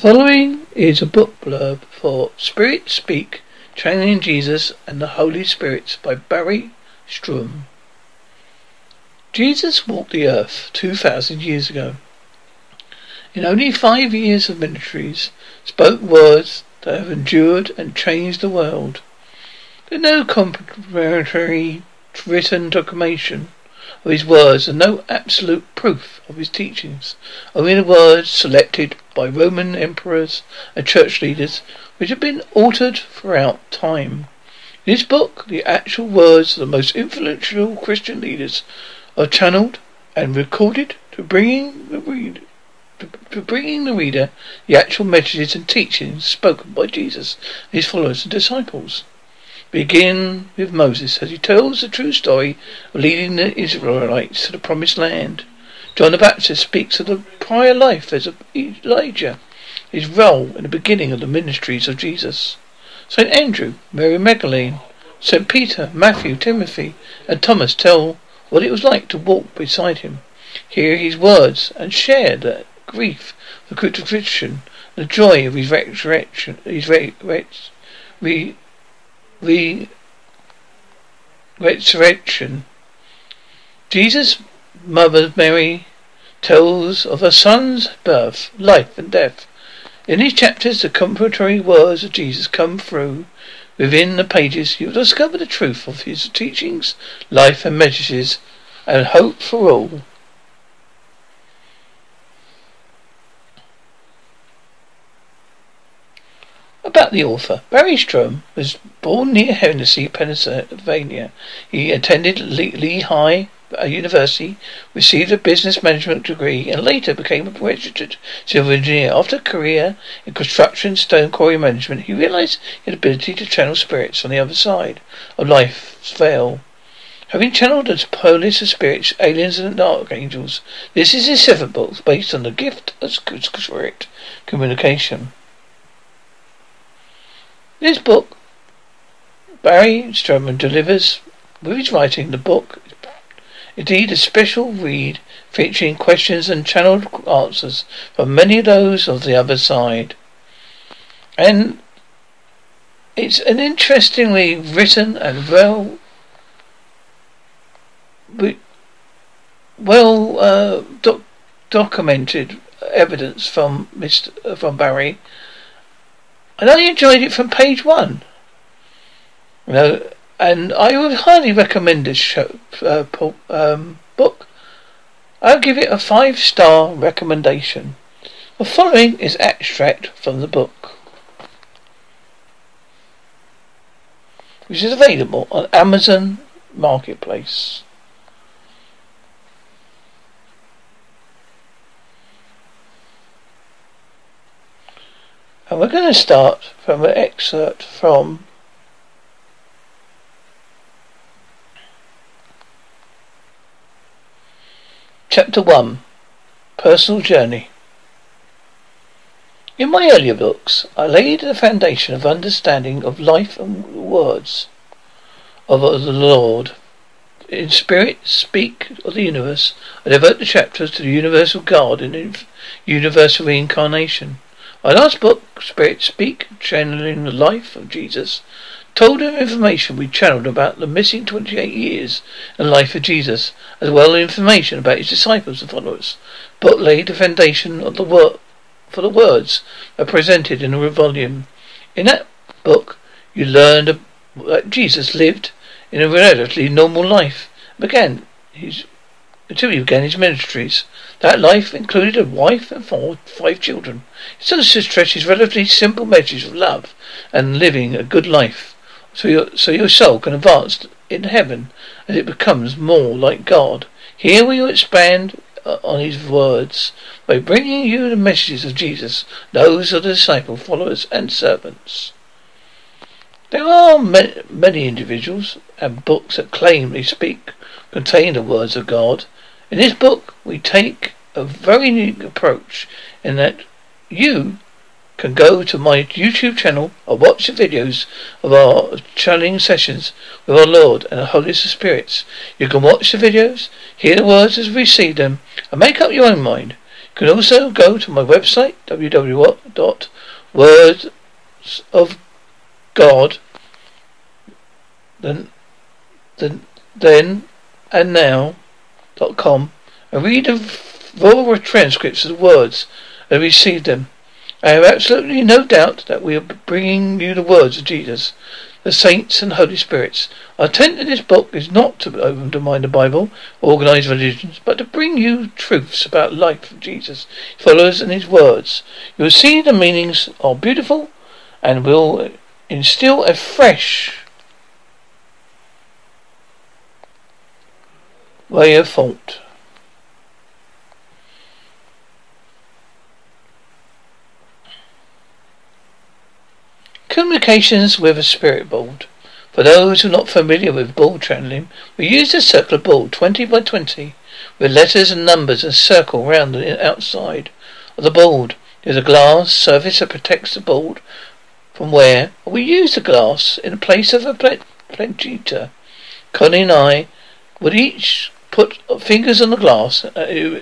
following is a book blurb for Spirit Speak, Channeling Jesus and the Holy Spirits by Barry Strohm. Jesus walked the earth 2,000 years ago. In only five years of ministries, spoke words that have endured and changed the world. There's no complimentary written documentation of his words and no absolute proof of his teachings, only the words selected by Roman emperors and church leaders which have been altered throughout time. In this book, the actual words of the most influential Christian leaders are channeled and recorded to bringing the reader to bringing the reader the actual messages and teachings spoken by Jesus and his followers and disciples. Begin with Moses as he tells the true story of leading the Israelites to the promised land. John the Baptist speaks of the prior life as of Elijah, his role in the beginning of the ministries of Jesus. St. Andrew, Mary Magdalene, St. Peter, Matthew, Timothy, and Thomas tell what it was like to walk beside him, hear his words, and share the grief, the crucifixion, the joy of his resurrection, his re- re- the resurrection. Jesus' mother Mary tells of her son's birth, life, and death. In these chapters, the complimentary words of Jesus come through. Within the pages, you will discover the truth of his teachings, life, and messages, and hope for all. About the author, Barry Strohm was born near Hennessy, Pennsylvania. He attended Lehigh uh, University, received a business management degree, and later became a registered civil engineer. After a career in construction, stone quarry management, he realized his ability to channel spirits on the other side of life's veil. Having channeled the police of spirits, aliens, and archangels, this is his seventh book, based on the gift of spirit communication. This book, Barry Stroman delivers with his writing the book indeed a special read featuring questions and channeled answers from many of those of the other side. And it's an interestingly written and well well uh, doc- documented evidence from Mr. from Barry and I enjoyed it from page one. You know, and I would highly recommend this show, uh, um, book. I'll give it a five star recommendation. The following is extract from the book, which is available on Amazon Marketplace. We're going to start from an excerpt from Chapter 1 Personal Journey In my earlier books, I laid the foundation of understanding of life and words of the Lord. In spirit, speak of the universe. I devote the chapters to the universal God and universal reincarnation. My last book, Spirit Speak, channeling the life of Jesus, told him information we channeled about the missing 28 years and life of Jesus, as well as information about his disciples and followers. Book laid the foundation of the work for the words are presented in a volume. In that book, you learned that Jesus lived in a relatively normal life, began his until he began his ministries. That life included a wife and four, five children. He still stretches relatively simple message of love and living a good life, so your so your soul can advance in heaven as it becomes more like God. Here we expand uh, on his words by bringing you the messages of Jesus, those of the disciple, followers, and servants. There are many individuals and books that claim they speak, contain the words of God, in this book, we take a very unique approach in that you can go to my YouTube channel and watch the videos of our channeling sessions with our Lord and the Holy Spirits. You can watch the videos, hear the words as we see them, and make up your own mind. You can also go to my website, www.wordsofgod, then, then, then and now.com and read the full transcripts of the words and receive them. I have absolutely no doubt that we are bringing you the words of Jesus the saints and holy spirits. Our intent in this book is not to undermine the Bible, organized religions, but to bring you truths about life of Jesus, followers and his words. You will see the meanings are beautiful and will instill a fresh way of thought. Communications with a spirit board. For those who are not familiar with board channeling, we use a circular board, 20 by 20, with letters and numbers and circle round the outside of the board. There's a glass surface that protects the board from where we use the glass in place of a planchita. Connie and I would each put fingers on the glass uh,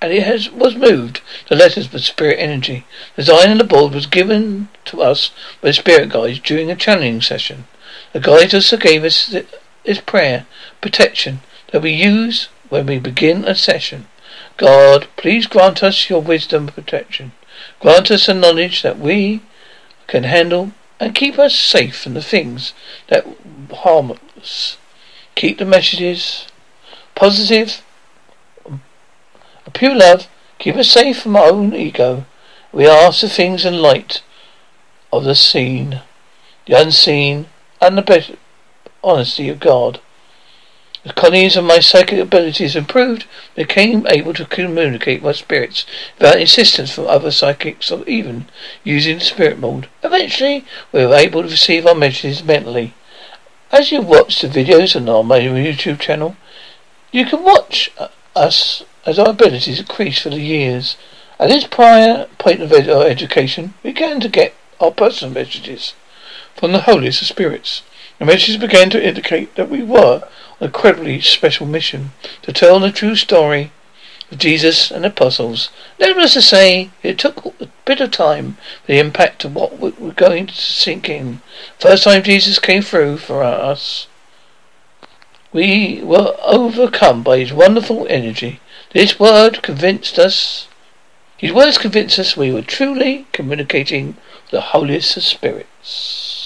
and it has was moved. The letters were spirit energy. The design of the board was given to us by spirit guides during a channeling session. The guides also gave us this prayer, protection, that we use when we begin a session. God, please grant us your wisdom and protection. Grant us the knowledge that we can handle and keep us safe from the things that harm us. Keep the messages positive a pure love, keep us safe from our own ego. We ask the things in light of the seen, the unseen, and the honesty of God. As Connie's of my psychic abilities improved, became able to communicate with spirits without assistance from other psychics or even using the spirit mold. Eventually, we were able to receive our messages mentally. As you've watched the videos on our main YouTube channel, you can watch uh, us as our abilities increase for the years. At this prior point of ed- uh, education, we began to get our personal messages from the holiest of spirits. The messages began to indicate that we were on an incredibly special mission to tell the true story of Jesus and the apostles. Needless to say, it took a bit of time for the impact of what we were going to sink in. First time Jesus came through for us, we were overcome by his wonderful energy. This word convinced us, his words convinced us we were truly communicating the holiest of spirits.